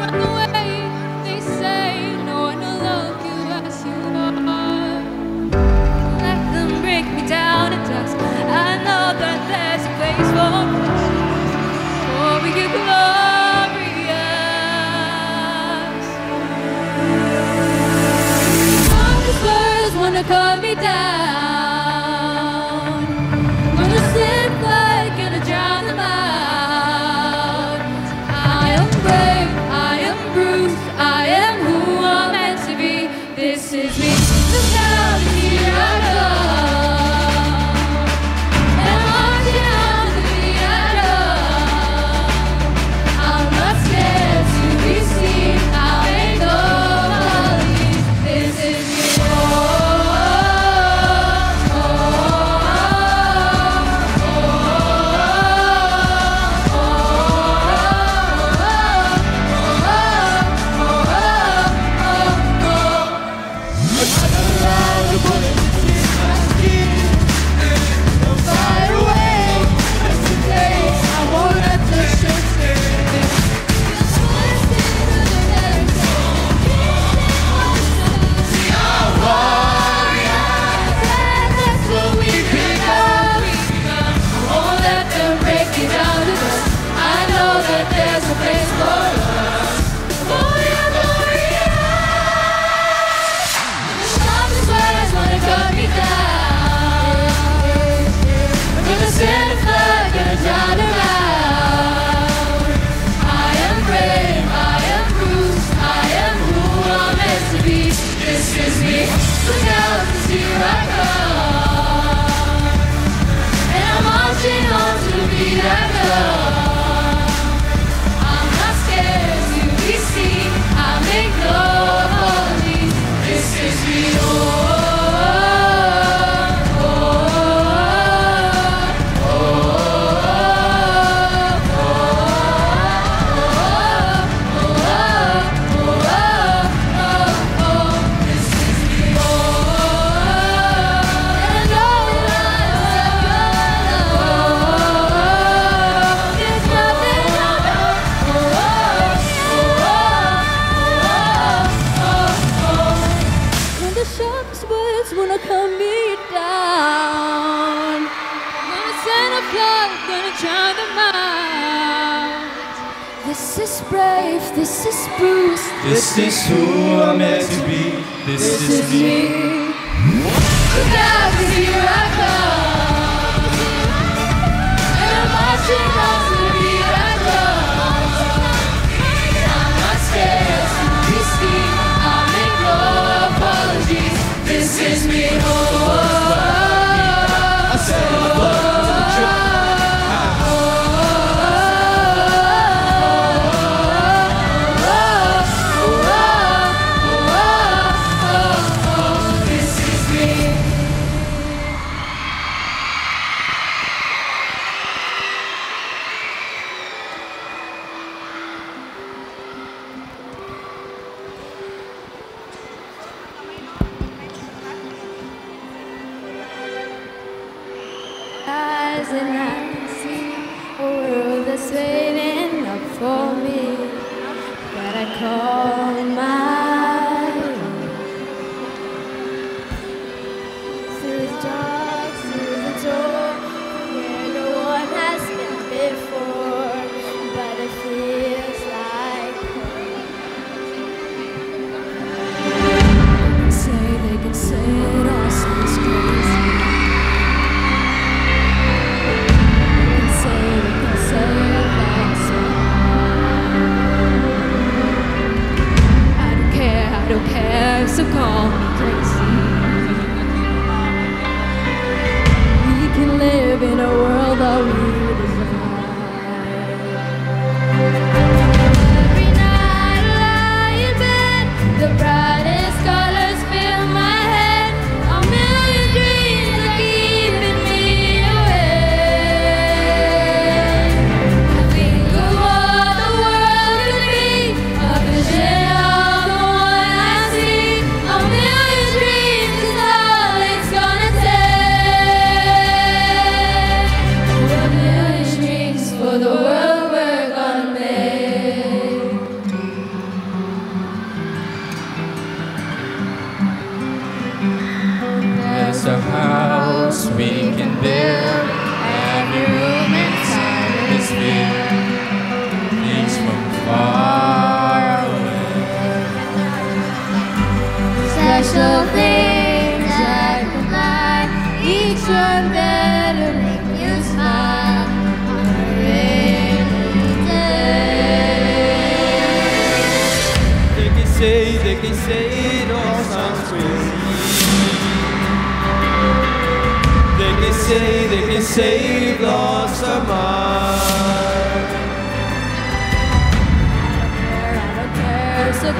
Oh. wanna cut me down. Gonna send a flood, gonna drown them out. This is brave, this is Bruce. This, this is who I'm meant to be. This, this is, is me. Without you, here I come. And I'm marching on. And I can see a world that's waiting up for me. That I call There's a house we can build. Every room inside is filled. Things from far away. Special things I buy, each one better make you smile on a rainy day. They can say, they can say it all sounds crazy. You've lost our mind. I don't care, so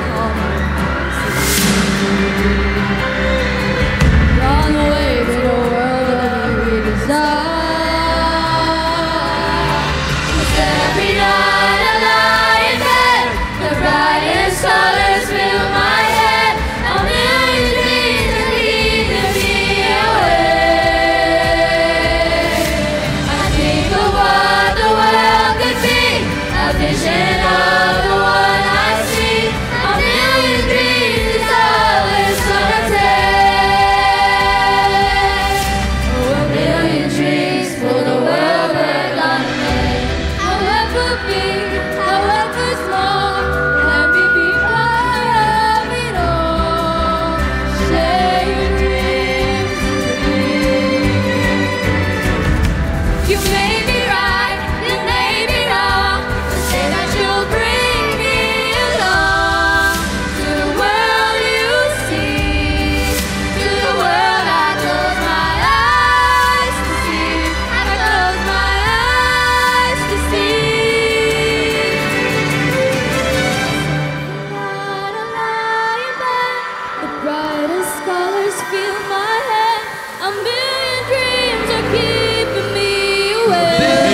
away.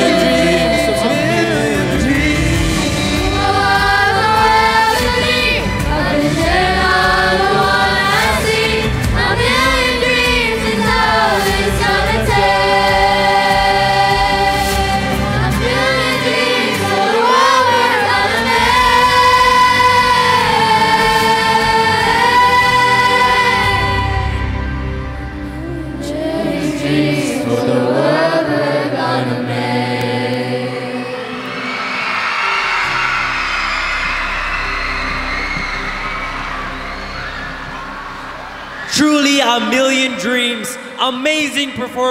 A million dreams. Amazing performance.